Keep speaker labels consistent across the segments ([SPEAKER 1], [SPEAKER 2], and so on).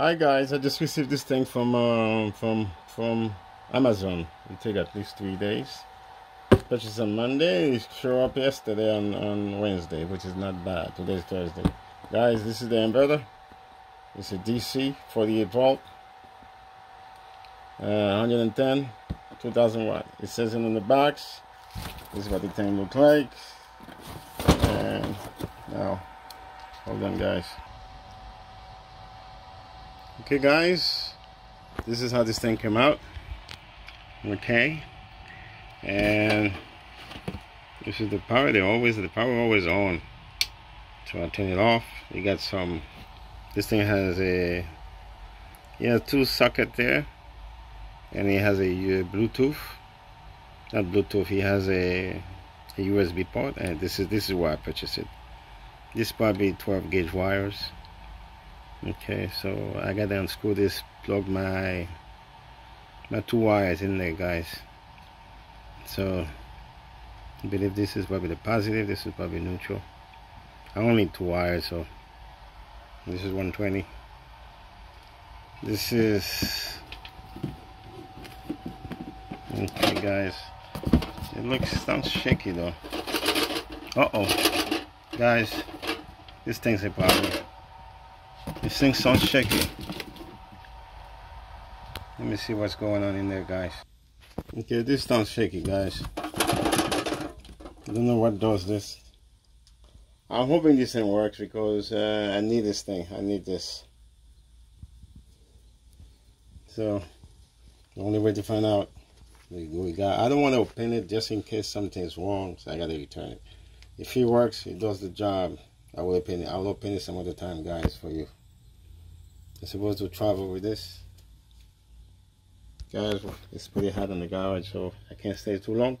[SPEAKER 1] Hi guys, I just received this thing from um, from from Amazon. It take at least three days. Purchased on Monday. It showed up yesterday on, on Wednesday, which is not bad. Today's Thursday. Guys, this is the inverter. It's a DC 48 volt, uh, 110, 2000 watt. It says it on the box. This is what the thing looks like. And now, hold on, guys. Okay guys, this is how this thing came out. Okay. And this is the power, they always the power always on. So I turn it off. You got some this thing has a yeah two socket there and it has a uh, Bluetooth not Bluetooth he has a, a USB port and this is this is why I purchased it this probably 12 gauge wires okay so I got to unscrew this plug my my two wires in there guys. So I believe this is probably the positive this is probably neutral. I only two wires so this is 120 this is okay guys. It looks sounds shaky though. Uh-oh. Guys this thing's a problem this thing sounds shaky. Let me see what's going on in there, guys. Okay, this sounds shaky, guys. I don't know what does this. I'm hoping this thing works because uh, I need this thing. I need this. So, the only way to find out, we, got. I don't want to open it just in case something's wrong, so I gotta return it. If it works, it does the job. I will open it. I will open it some other time, guys, for you. I'm supposed to travel with this. Guys, it's pretty hot in the garage, so I can't stay too long.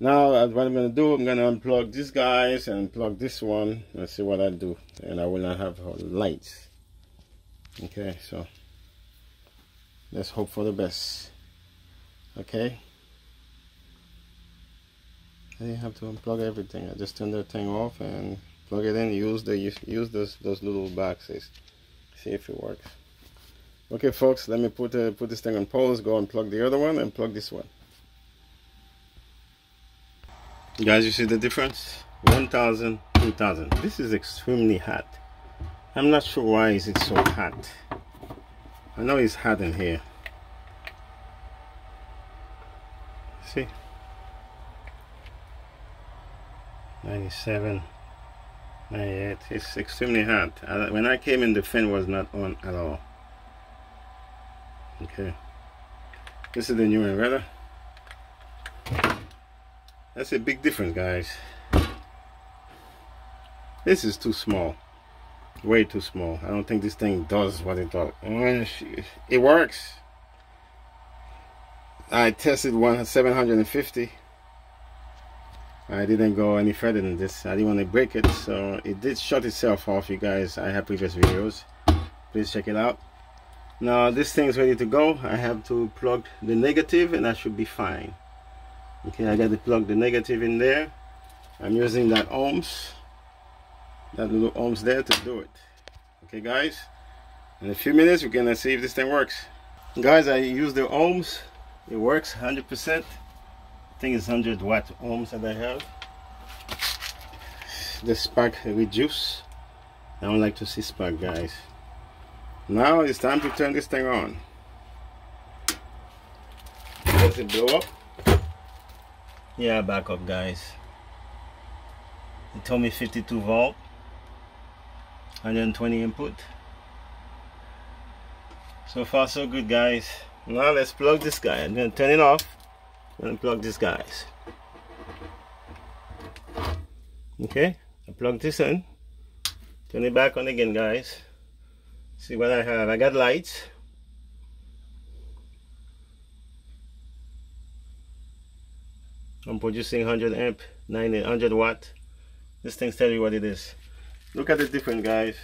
[SPEAKER 1] Now, uh, what I'm going to do, I'm going to unplug this guys and plug this one. Let's see what I do. And I will not have lights. Okay, so let's hope for the best. Okay. I didn't have to unplug everything. I just turn the thing off and plug it in. Use the use those those little boxes see if it works. Okay folks let me put uh, put this thing on pause go and plug the other one and plug this one. Guys you see the difference? 1000 2000 this is extremely hot. I'm not sure why is it so hot. I know it's hot in here. See? 97 yeah, it's extremely hot. When I came in, the fan was not on at all. Okay. This is the new inverter. That's a big difference, guys. This is too small. Way too small. I don't think this thing does what it does. Mm, it works. I tested one 750 I didn't go any further than this. I didn't want to break it so it did shut itself off you guys. I have previous videos. Please check it out. Now this thing is ready to go. I have to plug the negative and that should be fine. Okay I got to plug the negative in there. I'm using that ohms that little ohms there to do it. Okay guys. In a few minutes we're gonna see if this thing works. Guys I use the ohms. It works 100% I think it's 100 watt ohms that I have. The spark reduce. I don't like to see spark guys. Now it's time to turn this thing on. Does it blow up? Yeah, back up guys. It told me 52 volt, 120 input. So far so good guys. Now let's plug this guy. I'm gonna turn it off unplug these guys? Okay I plug this in. Turn it back on again guys. See what I have. I got lights. I'm producing 100 amp 90 100 watt. This thing's tell you what it is. Look at the difference guys.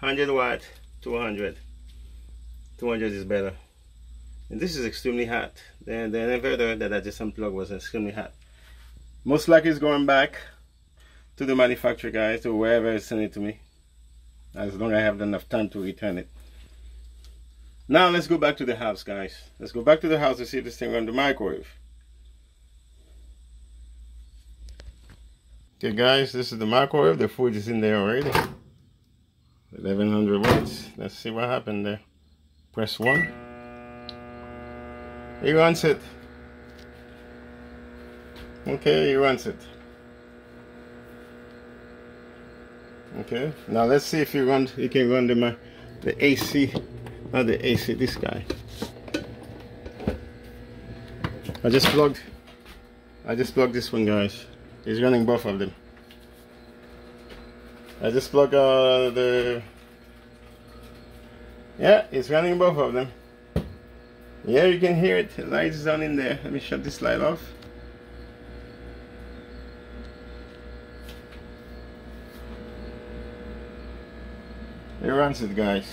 [SPEAKER 1] 100 watt 200 200 is better and this is extremely hot the, the inverter that I just unplugged was extremely hot most likely it's going back to the manufacturer guys to wherever it's sent it to me as long as I have enough time to return it Now let's go back to the house, guys. Let's go back to the house to see if this thing run the microwave. Okay, guys, this is the microwave. The food is in there already. 1100 watts. Let's see what happened there. Press 1. He runs it. Okay, he runs it. Okay, now let's see if he runs. He can run the my the AC, not the AC. This guy. I just plugged. I just plugged this one, guys. He's running both of them. I just plugged uh, the. Yeah, it's running both of them. Yeah, you can hear it. The light is on in there. Let me shut this light off. It runs it, guys.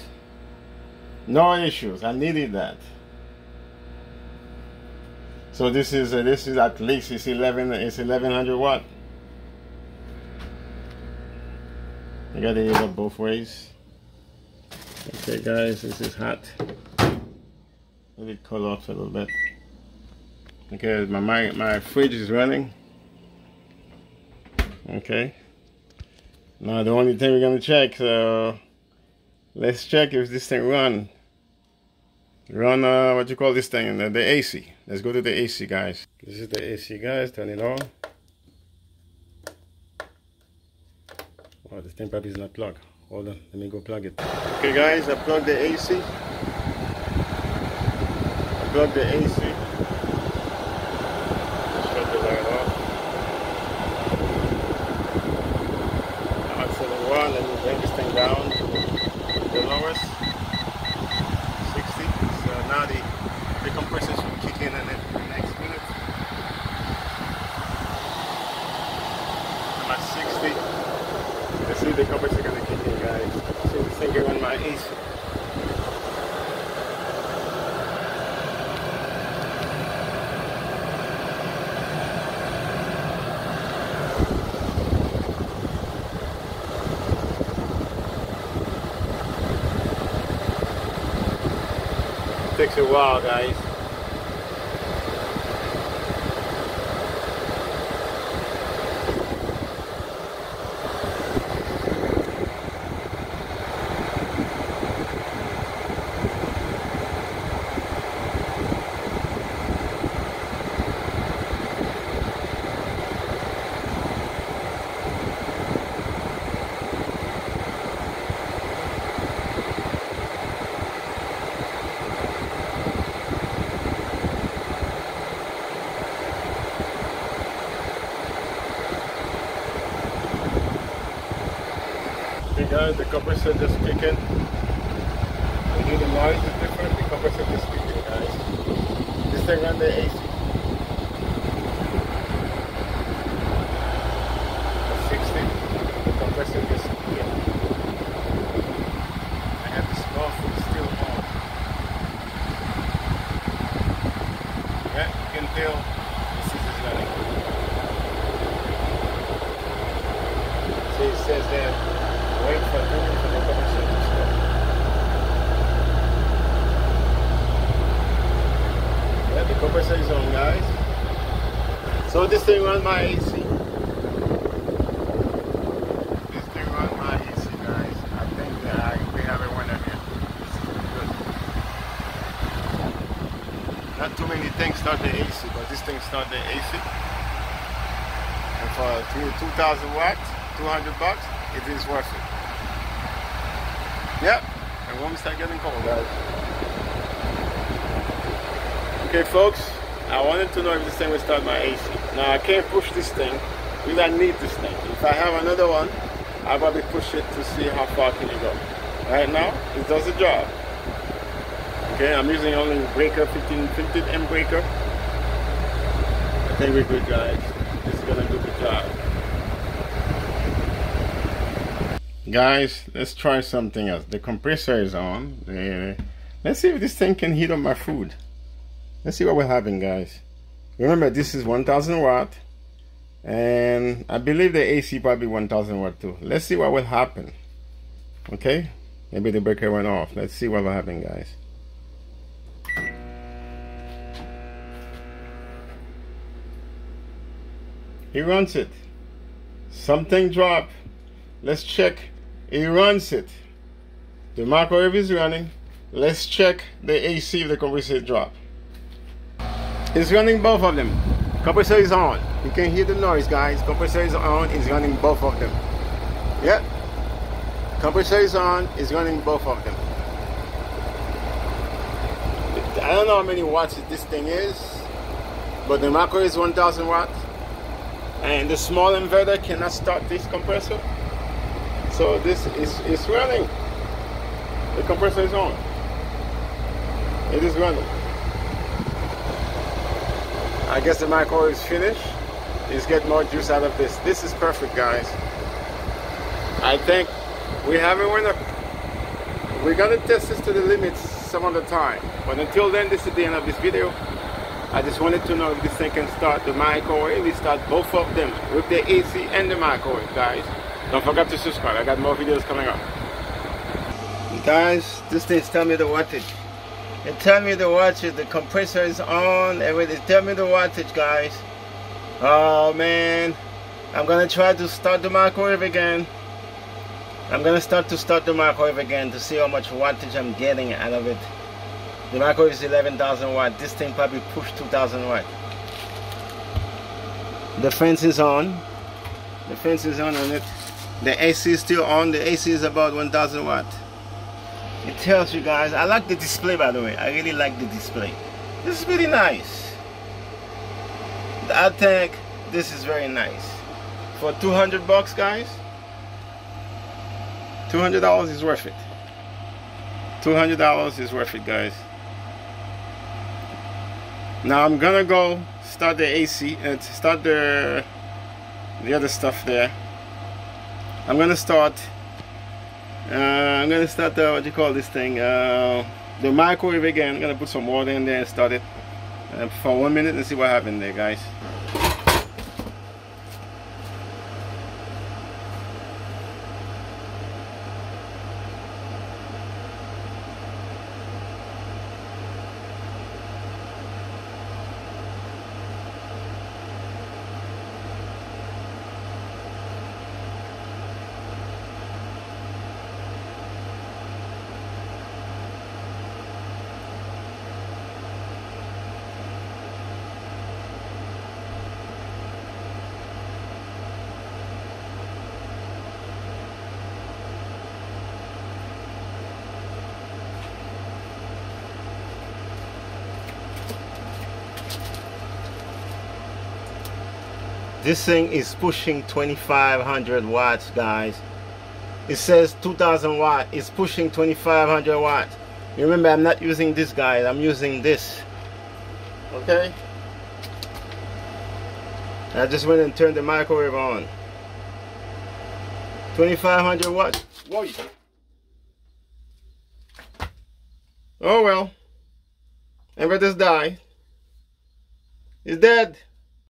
[SPEAKER 1] No issues. I needed that. So this is uh, this is at least it's 11 it's 1100 watt. I gotta heat it both ways. Okay, guys, this is hot. Let it cool off a little bit. because my my my fridge is running. Okay. Now the only thing we're gonna check, so let's check if this thing run. Run uh, what you call this thing, the, the AC. Let's go to the AC, guys. This is the AC, guys. Turn it on. Oh, this thing probably is not plugged. Hold on, let me go plug it. Okay, guys, I plugged the AC. Plugged the AC. Shut the light off. At one. Let me bring this thing down the lowest. 60. So now the, the compressor should kick in in the next minute. I'm at 60. Let's see the compressor gonna kick in, guys. See this thing on my AC. Takes a while, guys. Guys, the compressor just kicking. You hear the noise is different, the compressor just kicking guys. This thing run the AC. At 60, the compressor just kicking. I have the small foot still on. Yeah, you can tell this is running. See it says there wait for two for the compressor to stop. Yeah, the compressor is on, This thing run my AC. This thing run my AC, guys. I think that I, we have a winner here. Not too many things start the AC, but this thing start the AC. And for 2,000 watts, 200 bucks, it is worth it. Yep, and when we start getting cold, guys. Okay, folks, I wanted to know if this thing will start my AC. Now, I can't push this thing because I need this thing. If I have another one, I'll probably push it to see how far can it go. Right now, it does the job. Okay, I'm using only breaker 15, 15 M breaker. I think we're good, guys. Is gonna do the job. Guys, let's try something else. The compressor is on. Let's see if this thing can heat up my food let's see what we're having guys. Remember this is 1000 watt and I believe the AC probably 1000 watt too. Let's see what will happen. Okay? Maybe the breaker went off. Let's see what will happen guys. He runs it. Something dropped. Let's check. He runs it. The microwave is running. Let's check the AC if the compressor drop it's running both of them. Compressor is on. You can hear the noise guys. Compressor is on. It's running both of them. Yep. Compressor is on. It's running both of them. I don't know how many watts this thing is but the macro is 1000 watts and the small inverter cannot start this compressor. So this is is running. The compressor is on. It is running I guess the micro is finished let's get more juice out of this this is perfect guys I think we have a winner we're gonna test this to the limits some other time but until then this is the end of this video I just wanted to know if this thing can start the microwave. We start both of them with the AC and the microwave, guys. Don't forget to subscribe. I got more videos coming up. Guys, this thing's telling me the wattage. It tell me the wattage. The compressor is on. Everything. Tell me the wattage, guys. Oh man, I'm gonna try to start the microwave again. I'm gonna start to start the microwave again to see how much wattage I'm getting out of it. The microwave is 11,000 watt. This thing probably pushed 2,000 watt. The fence is on. The fence is on on it. The AC is still on. The AC is about 1,000 watt. It tells you guys. I like the display by the way. I really like the display. This is really nice. I think this is very nice. For 200 bucks guys. $200 is worth it. $200 is worth it guys. Now I'm gonna go start the AC and uh, start the the other stuff there. I'm gonna start. Uh, I'm gonna start the what you call this thing? Uh, the microwave again. I'm gonna put some water in there and start it uh, for one minute and see what happened there, guys. This thing is pushing 2500 watts guys. It says 2000 watt it's pushing 2500 watts. Remember I'm not using this guys I'm using this. Okay? I just went and turned the microwave on. 2500 watts? Whoa. oh well. Ever just die. He's dead